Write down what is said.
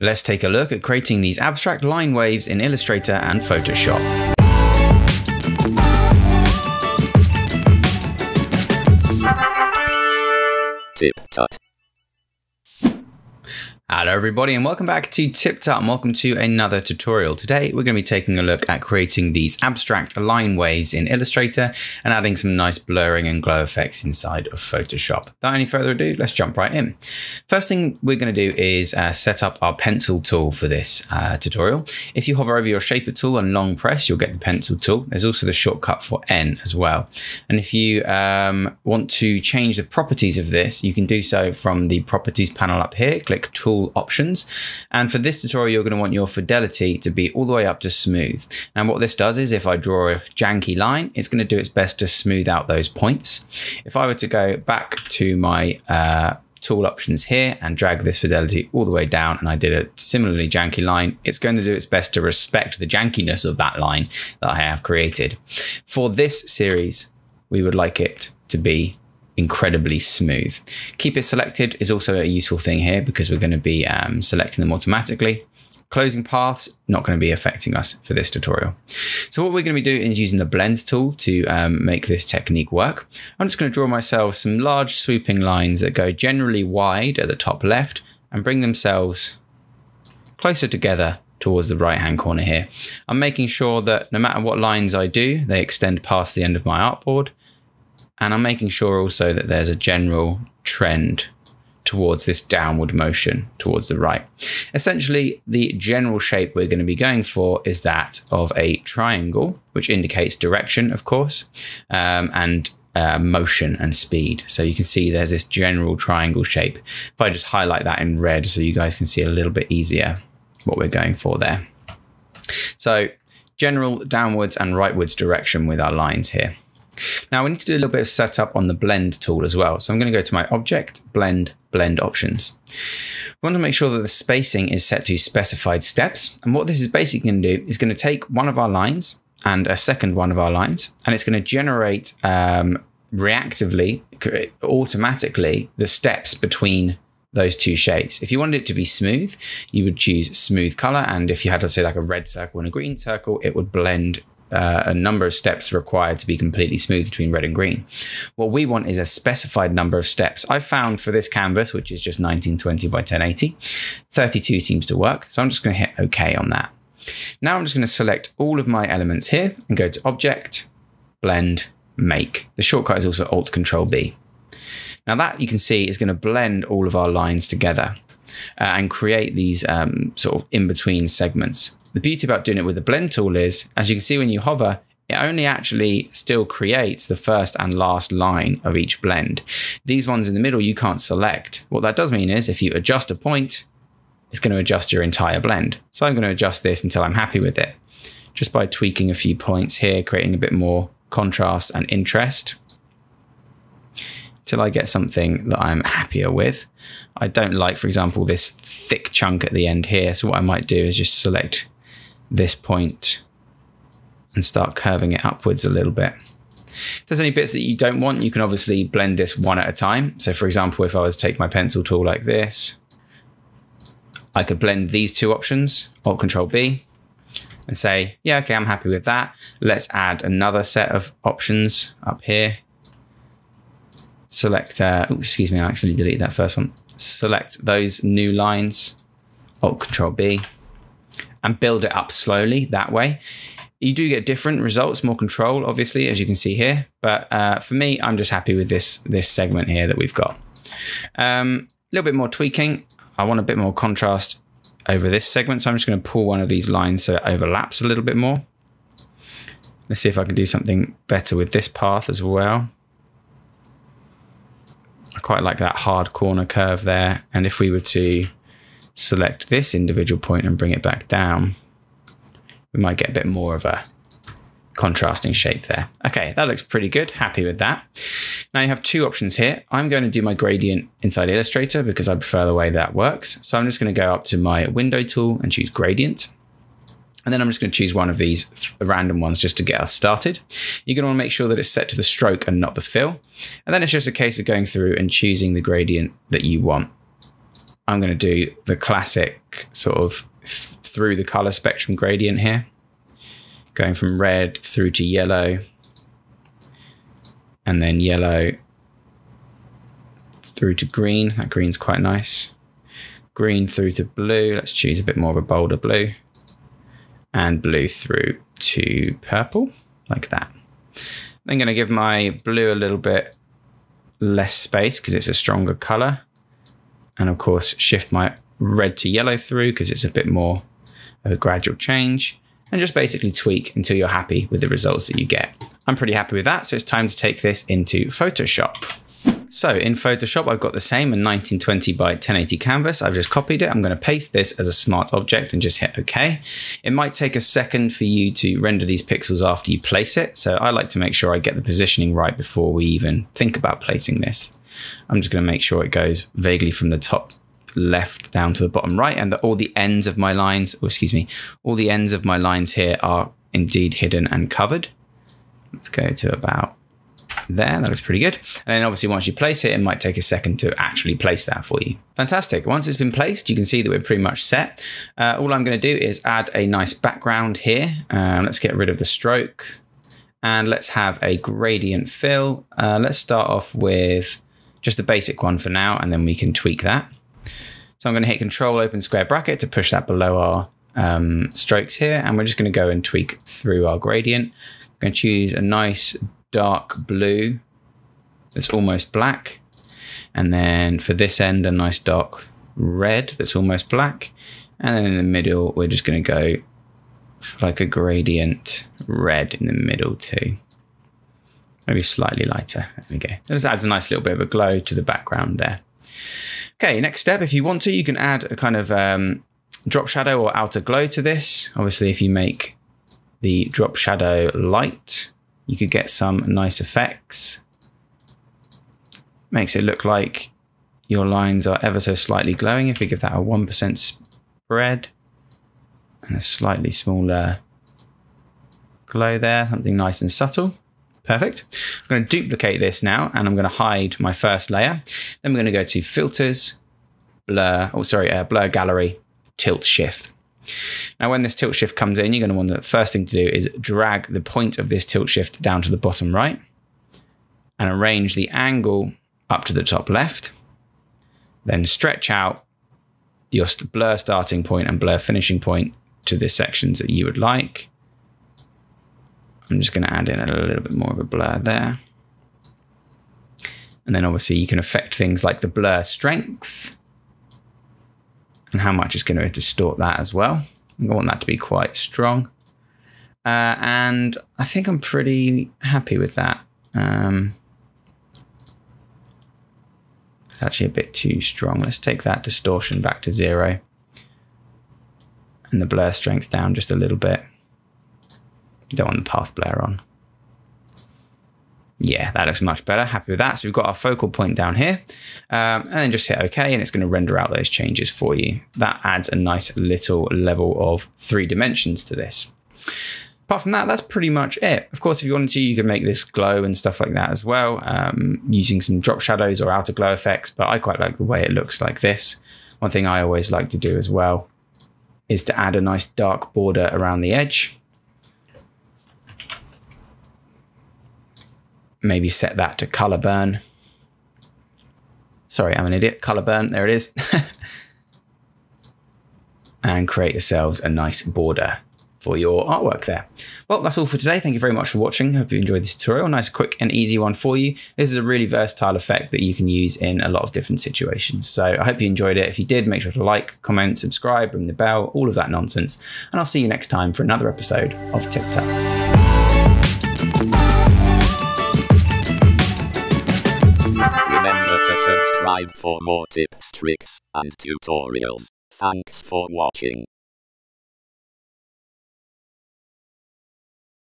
Let's take a look at creating these abstract line waves in Illustrator and Photoshop. Tip Tut. Hello everybody and welcome back to TipTut and welcome to another tutorial. Today we're going to be taking a look at creating these abstract line waves in Illustrator and adding some nice blurring and glow effects inside of Photoshop. Without any further ado, let's jump right in. First thing we're going to do is uh, set up our pencil tool for this uh, tutorial. If you hover over your shaper tool and long press, you'll get the pencil tool. There's also the shortcut for N as well. And if you um, want to change the properties of this, you can do so from the properties panel up here. Click tool tool options. And for this tutorial, you're going to want your fidelity to be all the way up to smooth. And what this does is if I draw a janky line, it's going to do its best to smooth out those points. If I were to go back to my uh, tool options here and drag this fidelity all the way down and I did a similarly janky line, it's going to do its best to respect the jankiness of that line that I have created. For this series, we would like it to be incredibly smooth. Keep it selected is also a useful thing here because we're going to be um, selecting them automatically. Closing paths, not going to be affecting us for this tutorial. So what we're going to be doing is using the blend tool to um, make this technique work. I'm just going to draw myself some large swooping lines that go generally wide at the top left and bring themselves closer together towards the right hand corner here. I'm making sure that no matter what lines I do, they extend past the end of my artboard and I'm making sure also that there's a general trend towards this downward motion towards the right. Essentially, the general shape we're going to be going for is that of a triangle, which indicates direction, of course, um, and uh, motion and speed. So you can see there's this general triangle shape. If I just highlight that in red so you guys can see a little bit easier what we're going for there. So general downwards and rightwards direction with our lines here. Now we need to do a little bit of setup on the blend tool as well. So I'm going to go to my object, blend, blend options. We want to make sure that the spacing is set to specified steps. And what this is basically going to do is going to take one of our lines and a second one of our lines, and it's going to generate um, reactively, automatically, the steps between those two shapes. If you wanted it to be smooth, you would choose smooth color. And if you had, let's say, like a red circle and a green circle, it would blend uh, a number of steps required to be completely smooth between red and green. What we want is a specified number of steps. I found for this canvas, which is just 1920 by 1080, 32 seems to work. So I'm just going to hit OK on that. Now I'm just going to select all of my elements here and go to Object, Blend, Make. The shortcut is also Alt Control B. Now that you can see is going to blend all of our lines together uh, and create these um, sort of in-between segments. The beauty about doing it with the blend tool is, as you can see when you hover, it only actually still creates the first and last line of each blend. These ones in the middle you can't select. What that does mean is if you adjust a point, it's going to adjust your entire blend. So I'm going to adjust this until I'm happy with it. Just by tweaking a few points here, creating a bit more contrast and interest till I get something that I'm happier with. I don't like, for example, this thick chunk at the end here. So what I might do is just select this point and start curving it upwards a little bit. If there's any bits that you don't want, you can obviously blend this one at a time. So for example, if I was to take my pencil tool like this, I could blend these two options, Alt Control B, and say, yeah, okay, I'm happy with that. Let's add another set of options up here select, uh, excuse me, I actually deleted that first one. Select those new lines, Alt Control B, and build it up slowly that way. You do get different results, more control, obviously, as you can see here. But uh, for me, I'm just happy with this, this segment here that we've got. A um, little bit more tweaking. I want a bit more contrast over this segment. So I'm just going to pull one of these lines so it overlaps a little bit more. Let's see if I can do something better with this path as well. Quite like that hard corner curve there. And if we were to select this individual point and bring it back down, we might get a bit more of a contrasting shape there. Okay, that looks pretty good. Happy with that. Now you have two options here. I'm going to do my gradient inside Illustrator because I prefer the way that works. So I'm just going to go up to my window tool and choose gradient. And then I'm just going to choose one of these random ones just to get us started. You're going to want to make sure that it's set to the stroke and not the fill. And then it's just a case of going through and choosing the gradient that you want. I'm going to do the classic sort of through the color spectrum gradient here, going from red through to yellow, and then yellow through to green. That green's quite nice. Green through to blue. Let's choose a bit more of a bolder blue. And blue through to purple, like that. I'm going to give my blue a little bit less space because it's a stronger color. And of course, shift my red to yellow through because it's a bit more of a gradual change. And just basically tweak until you're happy with the results that you get. I'm pretty happy with that, so it's time to take this into Photoshop. So in Photoshop, I've got the same, a 1920 by 1080 canvas. I've just copied it. I'm going to paste this as a smart object and just hit OK. It might take a second for you to render these pixels after you place it. So I like to make sure I get the positioning right before we even think about placing this. I'm just going to make sure it goes vaguely from the top left down to the bottom right and that all the ends of my lines, or excuse me, all the ends of my lines here are indeed hidden and covered. Let's go to about there. That looks pretty good. And then obviously once you place it, it might take a second to actually place that for you. Fantastic. Once it's been placed, you can see that we're pretty much set. Uh, all I'm going to do is add a nice background here. Um, let's get rid of the stroke and let's have a gradient fill. Uh, let's start off with just the basic one for now, and then we can tweak that. So I'm going to hit Control Open Square Bracket to push that below our um, strokes here, and we're just going to go and tweak through our gradient. I'm going to choose a nice dark blue that's almost black. And then for this end, a nice dark red that's almost black. And then in the middle, we're just going to go like a gradient red in the middle too. Maybe slightly lighter. There we go. This adds a nice little bit of a glow to the background there. Okay, next step, if you want to, you can add a kind of um, drop shadow or outer glow to this. Obviously, if you make the drop shadow light, you could get some nice effects. Makes it look like your lines are ever so slightly glowing. If we give that a 1% spread and a slightly smaller glow there, something nice and subtle. Perfect. I'm going to duplicate this now and I'm going to hide my first layer. Then we're going to go to filters, blur, oh sorry, uh, blur gallery, tilt shift. Now, when this tilt shift comes in, you're going to want the first thing to do is drag the point of this tilt shift down to the bottom right and arrange the angle up to the top left. Then stretch out your blur starting point and blur finishing point to the sections that you would like. I'm just going to add in a little bit more of a blur there. And then obviously you can affect things like the blur strength and how much it's going to distort that as well. I want that to be quite strong. Uh, and I think I'm pretty happy with that. Um, it's actually a bit too strong. Let's take that distortion back to zero. And the blur strength down just a little bit. Don't want the path blur on. Yeah, that looks much better. Happy with that. So we've got our focal point down here. Um, and then just hit OK, and it's going to render out those changes for you. That adds a nice little level of three dimensions to this. Apart from that, that's pretty much it. Of course, if you wanted to, you could make this glow and stuff like that as well, um, using some drop shadows or outer glow effects, but I quite like the way it looks like this. One thing I always like to do as well is to add a nice dark border around the edge. Maybe set that to color burn. Sorry, I'm an idiot. Color burn, there it is. and create yourselves a nice border for your artwork there. Well, that's all for today. Thank you very much for watching. Hope you enjoyed this tutorial. Nice, quick and easy one for you. This is a really versatile effect that you can use in a lot of different situations. So I hope you enjoyed it. If you did, make sure to like, comment, subscribe, ring the bell, all of that nonsense. And I'll see you next time for another episode of TipTut. Subscribe for more tips, tricks, and tutorials. Thanks for watching.